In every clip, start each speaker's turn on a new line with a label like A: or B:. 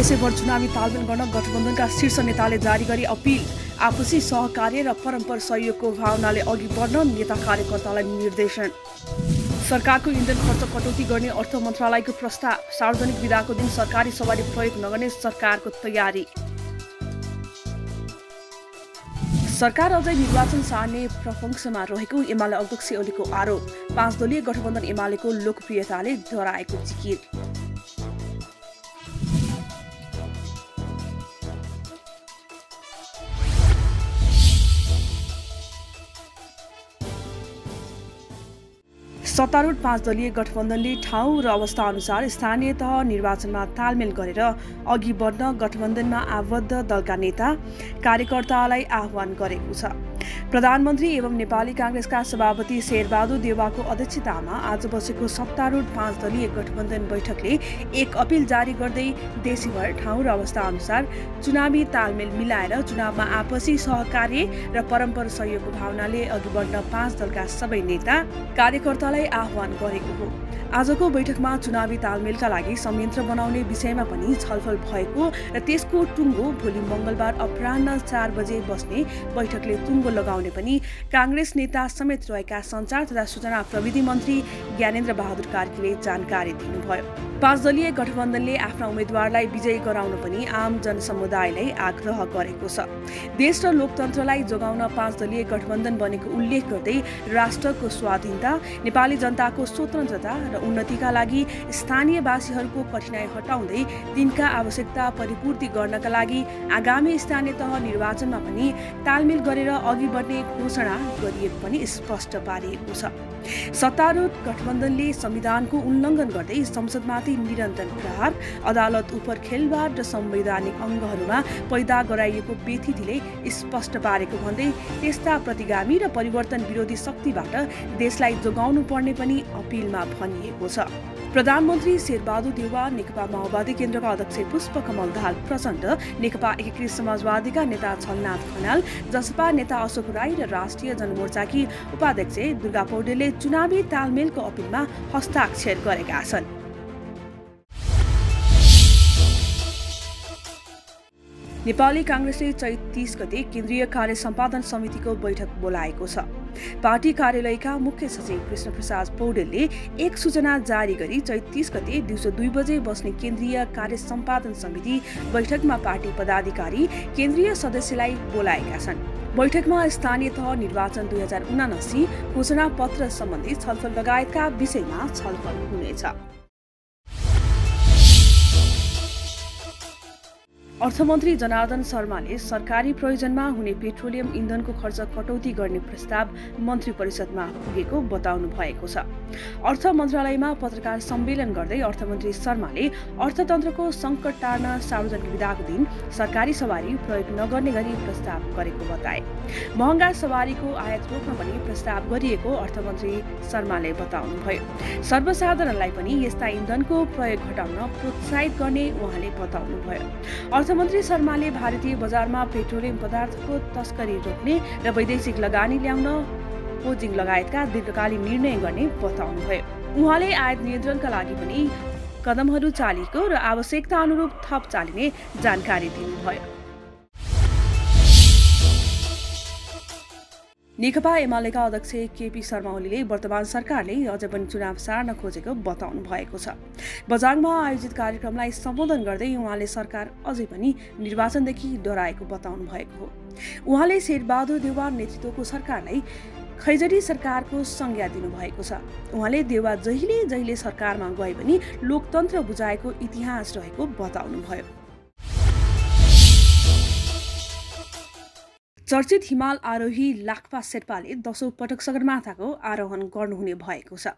A: देशैभर चुनावी तालमेल गर्न गठबन्धनका शीर्ष नेताले जारी गरी अपिल। आपसी सहकार्य र परम्पर सहयोगको भावनाले अघि बढ्न नेता कार्यकर्तालाई निर्देशन। सरकारको इन्धन खर्च कटौती गर्ने अर्थ मन्त्रालयको प्रस्ताव। सार्वजनिक विधाको दिन सरकारी सवारी प्रयोग नगर्ने सरकारको तयारी। सरकार अझै निर्वाचन सार्ने प्रपंशमा रहेको एमाले अध्यक्ष ओलीको आरोप। पाँच दलीय गठबन्धन एमालेको लोकप्रियताले डराएको जिकिर सत्तारूढ पाँच दलीय गठबन्धनले ठाउँ र अवस्था अनुसार स्थानीय तह निर्वाचनमा तालमेल गरेर अघि बढ्न गठबन्धनमा आबद्ध दलका नेता कार्यकर्तालाई आह्वान गरेको छ। प्रधानमन्त्री एवं नेपाली काङ्ग्रेसका सभापति शेरबहादुर देवाको अध्यक्षतामा आज बसेको सत्तारूढ पाँच दलीय गठबन्धन बैठकले एक अपिल जारी गर्दै देशैभर ठाउँ र अवस्था अनुसार चुनावी तालमेल मिलाएर चुनावमा आपसी सहकार्य र परम्पर सहयोगको भावनाले अघि बढ्न पाँच दलका सबै नेता कार्यकर्तालाई आह्वान गरेको हो। आजको बैठकमा चुनावी तालमेलका लागि संयन्त्र बनाउने विषयमा पनि छलफल भएको र त्यसको टुङ्गो भोलि मङ्गलबार अपराह्न चार बजे बस्ने बैठकले टुङ्गो लगाउने पनि काङ्ग्रेस नेता समेत रहेका सञ्चार तथा सूचना प्रविधि मन्त्री ज्ञानेन्द्र बहादुर कार्कीले जानकारी दिनुभयो। पाँच दलीय गठबन्धनले आफ्ना उम्मेद्वारलाई विजयी गराउन पनि आम जनसमुदायलाई आग्रह गरेको छ। देश र लोकतन्त्रलाई जोगाउन पाँच दलीय गठबन्धन बनेको उल्लेख गर्दै राष्ट्रको स्वाधीनता नेपाली जनताको स्वतन्त्रता र उन्नतिका लागि स्थानीयवासीहरूको कठिनाई हटाउँदै तिनका आवश्यकता परिपूर्ति गर्नका लागि आगामी स्थानीय तह निर्वाचनमा पनि तालमेल गरेर अघि बढ्ने घोषणा गरिएको पनि स्पष्ट पारिएको छ। सत्तारूढ गठबन्धनले संविधानको उल्लङ्घन गर्दै संसदमाथि निरन्तर प्रहार अदालत उप खेलवाड र संवैधानिक अङ्गहरूमा पैदा गराइएको बेथितिले स्पष्ट पारेको भन्दै त्यस्ता प्रतिगामी र परिवर्तन विरोधी शक्तिबाट देशलाई जोगाउनु पर्ने पनि अपिलमा भनिएको छ। प्रधानमन्त्री शेरबहादुर देवा नेकपा माओवादी केन्द्रका अध्यक्ष पुष्पकमल दाहाल प्रचण्ड। नेकपा एकीकृत समाजवादीका नेता छलनाथ खनाल जसपा नेता अशोक राई र राष्ट्रिय जनमोर्चाकी उपाध्यक्ष दुर्गा पौडेलले चुनावी तालमेलको अपिलमा हस्ताक्षर गरेका छन्। नेपाली काङ्ग्रेसले चैत तिस गते केन्द्रीय कार्य सम्पादन समितिको बैठक बोलाएको छ। पार्टी कार्यालयका मुख्य सचिव कृष्ण प्रसाद पौडेलले एक सूचना जारी गरी चैत तिस गते दिउँसो दुई बजे बस्ने केन्द्रीय कार्य सम्पादन समिति बैठकमा पार्टी पदाधिकारी केन्द्रीय सदस्यलाई बोलाएका छन्। बैठकमा स्थानीय तह निर्वाचन दुई हजार उनासी घोषणा पत्र सम्बन्धी छलफल लगायतका विषयमा छलफल हुनेछ। अर्थमन्त्री जनार्दन शर्माले सरकारी प्रयोजनमा हुने पेट्रोलियम इन्धनको खर्च कटौती गर्ने प्रस्ताव मन्त्री परिषदमा पुगेको बताउनु भएको छ। अर्थ मन्त्रालयमा पत्रकार सम्मेलन गर्दै अर्थमन्त्री शर्माले अर्थतन्त्रको सङ्कट टार्न सार्वजनिक विधाको दिन सरकारी सवारी प्रयोग नगर्ने गरी प्रस्ताव गरेको बताए। महँगा सवारीको आयात रोक्न पनि प्रस्ताव गरिएको अर्थमन्त्री शर्माले बताउनुभयो। सर्वसाधारणलाई पनि यस्ता इन्धनको प्रयोग घटाउन प्रोत्साहित गर्ने उहाँले बताउनुभयो। अर्थमन्त्री शर्माले भारतीय बजारमा पेट्रोलियम पदार्थको तस्करी रोक्ने र वैदेशिक लगानी ल्याउन कोचिङ लगायतका दीर्घकालीन निर्णय गर्ने बताउनुभयो। उहाँले आयात नियन्त्रणका लागि पनि कदमहरू चालिएको र आवश्यकता अनुरूप थप चालिने जानकारी दिनुभयो। नेकपा एमालेका अध्यक्ष केपी शर्मा ओलीले वर्तमान सरकारले अझै पनि चुनाव सार्न खोजेको बताउनु भएको छ। बजाङमा आयोजित कार्यक्रमलाई सम्बोधन गर्दै उहाँले सरकार अझै पनि निर्वाचनदेखि डराएको बताउनु भएको हो। उहाँले शेरबहादुर देवार नेतृत्वको सरकारलाई खैजरी सरकारको संज्ञा दिनुभएको छ। उहाँले देवा जहिले जहिले सरकारमा गए पनि लोकतन्त्र बुझाएको इतिहास रहेको बताउनुभयो। चर्चित हिमाल आरोही लाक्पा शेर्पाले दसौँ पटक सगरमाथाको आरोहण गर्नुहुने भएको छ।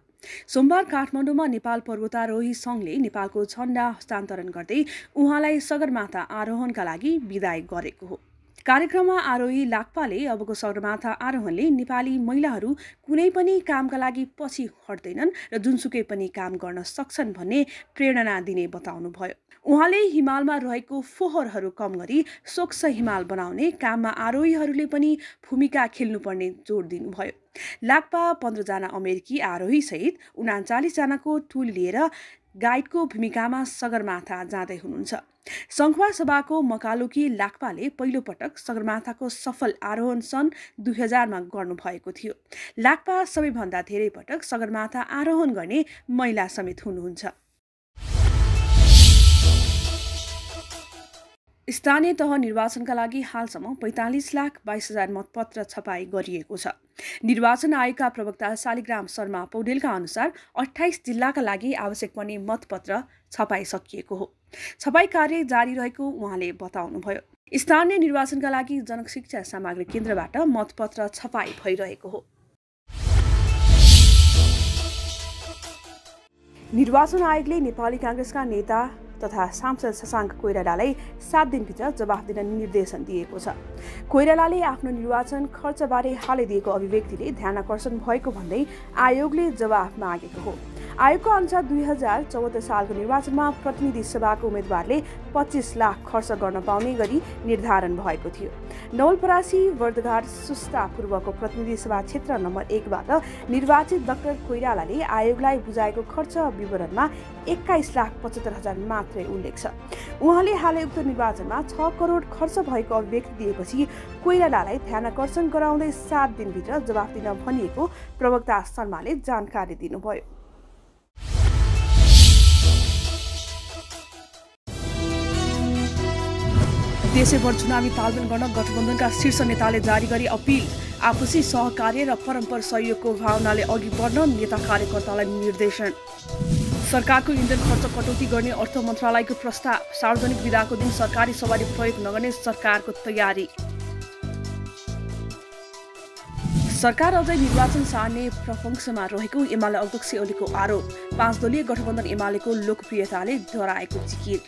A: सोमबार काठमाडौँमा नेपाल पर्वतारोही सङ्घले नेपालको झन्डा हस्तान्तरण गर्दै उहाँलाई सगरमाथा आरोहणका लागि विदाय गरेको हो। कार्यक्रममा आरोही लाक्पाले अबको सगरमाथा आरोहणले नेपाली महिलाहरू कुनै पनि कामका लागि पछि हट्दैनन् र जुनसुकै पनि काम गर्न सक्छन् भन्ने प्रेरणा दिने बताउनुभयो। उहाँले हिमालमा रहेको फोहोरहरू कम गरी स्वच्छ हिमाल बनाउने काममा आरोहीहरूले पनि भूमिका खेल्नुपर्ने जोड दिनुभयो। लाक्पा पन्ध्रजना अमेरिकी आरोहीसहित उनाचालिसजनाको टोली लिएर गाइडको भूमिकामा सगरमाथा जाँदै हुनुहुन्छ। सङ्खुवा सभाको मकालुकी लाक्पाले पहिलोपटक सगरमाथाको सफल आरोहण सन् दुई हजारमा गर्नुभएको थियो। लाक्पा सबैभन्दा धेरै पटक सगरमाथा आरोहण गर्ने महिला समेत हुनुहुन्छ। स्थानीय तह निर्वाचनका लागि हालसम्म पैँतालिस लाख बाइस हजार मतपत्र छपाई गरिएको छ। निर्वाचन आयोगका प्रवक्ता शालिग्राम शर्मा पौडेलका अनुसार अठाइस जिल्लाका लागि आवश्यक पर्ने मतपत्र छपाई सकिएको हो। छपाई कार्य जारी रहेको उहाँले बताउनुभयो। स्थानीय निर्वाचनका लागि जनशिक्षा सामग्री केन्द्रबाट मतपत्र छपाई भइरहेको हो। निर्वाचन आयोगले नेपाली काङ्ग्रेसका नेता तथा सांसद शशाङ्क कोइरालालाई सात दिनभित्र जवाफ दिन निर्देशन दिएको छ। कोइरालाले आफ्नो निर्वाचन खर्चबारे हालै दिएको अभिव्यक्तिले ध्यान आकर्षण भएको भन्दै आयोगले जवाफ मागेको हो। आयोगको अनुसार दुई हजार चौध सालको निर्वाचनमा प्रतिनिधि सभाको उम्मेद्वारले पच्चिस लाख खर्च गर्न पाउने गरी निर्धारण भएको थियो। नवलपरासी वर्धघाट सुस्ता पूर्वको प्रतिनिधि सभा क्षेत्र नम्बर एकबाट निर्वाचित डाक्टर कोइरालाले आयोगलाई बुझाएको खर्च विवरणमा एक्काइस लाख पचहत्तर हजार मात्रै उल्लेख छ। उहाँले हालै उक्त निर्वाचनमा छ करोड खर्च भएको अभिव्यक्ति दिएपछि कोइरालालाई ध्यान आकर्षण गराउँदै सात दिनभित्र जवाफ दिन भनिएको प्रवक्ता शर्माले जानकारी दिनुभयो। देशैभर चुनावी तालमेल गर्न गठबन्धनका शीर्ष नेताले जारी गरी अपिल। आपसी सहकार्य र परम्पर सहयोगको भावनाले अघि बढ्न नेता कार्यकर्तालाई निर्देशन। सरकारको इन्धन खर्च कटौती गर्ने अर्थ मन्त्रालयको प्रस्ताव सार्वजनिक विधाको दिन सरकारी सवारी प्रयोग नगर्ने सरकारको तयारी। सरकार अझै निर्वाचन सार्ने प्रपंशमा रहेको एमाले अध्यक्ष ओलीको आरोप। पाँच दलीय गठबन्धन एमालेको लोकप्रियताले डराएको जिकिर